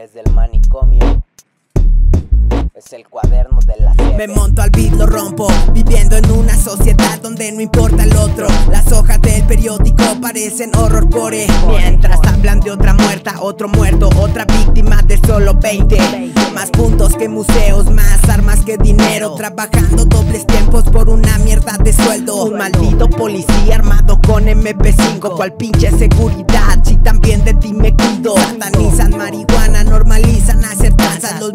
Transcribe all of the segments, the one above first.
desde el manicomio. Es el cuaderno de la Me monto al beat, lo rompo Viviendo en una sociedad donde no importa el otro. Las hojas del periódico parecen horror core Mientras hablan de otra muerta, otro muerto Otra víctima de solo 20 Más puntos que museos, más armas que dinero. Trabajando dobles tiempos por una mierda de sueldo. Un maldito policía armado con MP5 Cual pinche seguridad, si también de ti me cuido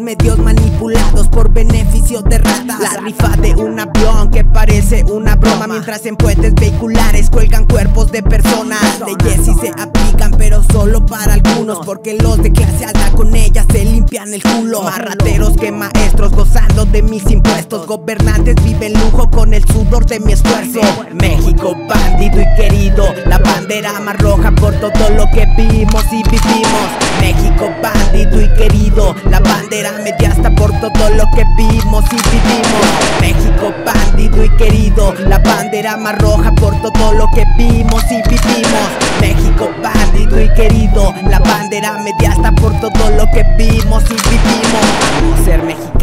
medios manipulados por beneficio de ratas. La rifa de un avión que parece una broma. Mientras en puentes vehiculares cuelgan cuerpos de personas. Leyes sí se aplican pero solo para algunos Porque los de clase alta con ellas se limpian el culo. Más rateros que maestros gozando de mis impuestos. Gobernantes viven lujo con el sudor de mi esfuerzo. México bandido y querido. La bandera más roja por todo lo que vimos y vivimos. México bandido y querido. La bandera media hasta por todo lo que vimos y vivimos. México bandido y querido. La bandera más roja por todo lo que vimos y vivimos. México bandido y querido. La bandera media hasta por todo lo que vimos y vivimos. Ser mexicano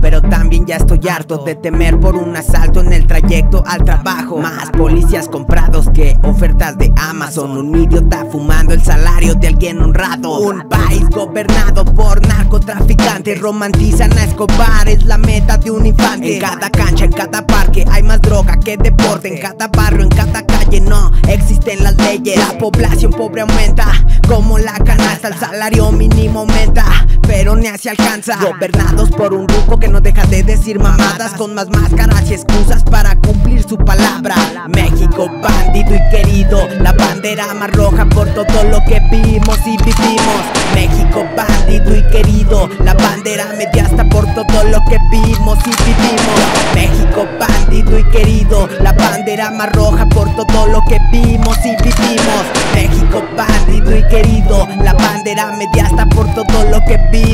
pero también ya estoy harto de temer por un asalto en el trayecto al trabajo. Más policías comprados que ofertas de Amazon. Un idiota fumando el salario de alguien honrado. Un país gobernado por narcotraficantes. Romantizan a Escobar, es la meta de un infante. En cada cancha, en cada parque hay más droga que deporte. En cada barrio, en cada no existen las leyes. La población pobre aumenta como la canasta El salario mínimo aumenta pero ni así alcanza. Gobernados por un grupo que no deja de decir mamadas Con más máscaras y excusas para cumplir su palabra. México bandido y querido La bandera más roja por todo lo que vimos y vivimos. México bandido y querido La bandera media hasta por todo lo que vimos y vivimos. México bandido y querido La bandera más roja por todo lo que vimos y vivimos. México bandido y querido La bandera media hasta por todo lo que vimos